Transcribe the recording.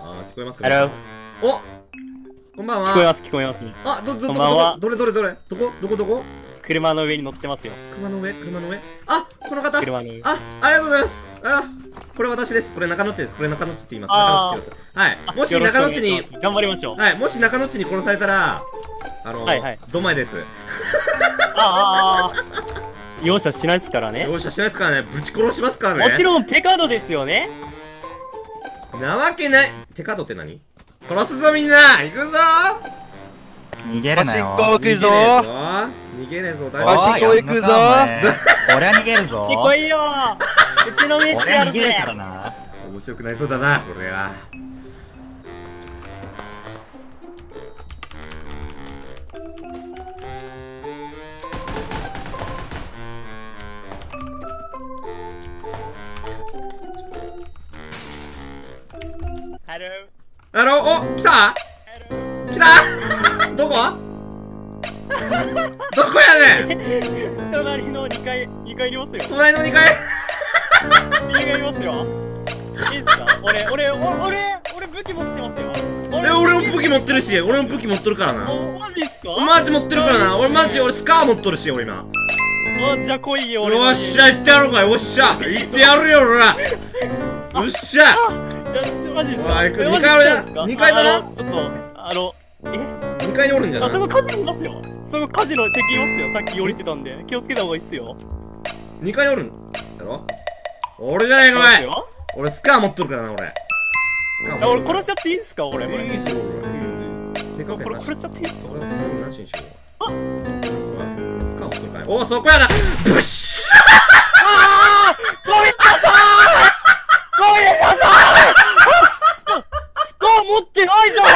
あー聞こえますか、Hello? おこんばんは。聞こえます、聞こえます。あどどどこんどれどれどれ？どこ？どこどこ？車の上に乗ってますよ。車の上？車の上？あこの方？車の上。ありがとうございます。あこれ私です。これ中野地です。これ中野地って言います。あ中野地って言います。はい。もし中野地に。頑張りましょう。はい。もし中野地に殺されたらあの、はいはい。ドマイです。ああ容赦しないですからね容赦しないですからね。ぶち殺しますからね。もちろんペカードですよねなわけない。テカードって何？殺すぞみんな行くぞ逃げるなよ。パチンコ行くぞ逃げねえぞ。大パ丈チンコ行くぞ俺は逃げるぞ。聞こえようちの飯俺はやるぜ逃げるからな。夫面白くなりそうだな、これは。ハローお、来た？来た？どこ？どこやねん？隣の2階2階にいますよ。隣の2階？2階にいますよ。いいっすか？俺俺お俺俺武器持ってますよ。え、俺も武器持ってるし、俺も武器持ってるからな。おマジっすか？マジ持ってるからな。俺マジ、俺スカー持っとるし、俺今。あじゃあ来いよ俺。よっしゃ、行ってやろうかよっしゃ行ってやるよ、俺。らよっしゃいやマジですか？うわ行くえマジ二階あるやん来たんすか？二階だな。あのちょっとあのえ !2 階におるんじゃない？あそこ火事いますよ。そこ火事の敵いますよ。さっき降りてたんで。気をつけた方がいいっすよ ?2 階におるんだろ？俺じゃないか、おい俺スカー持っとるからな、俺。スカーあ俺殺しちゃっていいんすか？俺これいいっすよ、俺。これ殺しちゃっていいんすか？俺。なしにしよう？あスカー持っとるから。お、そこやな。ブッシャってないじゃん。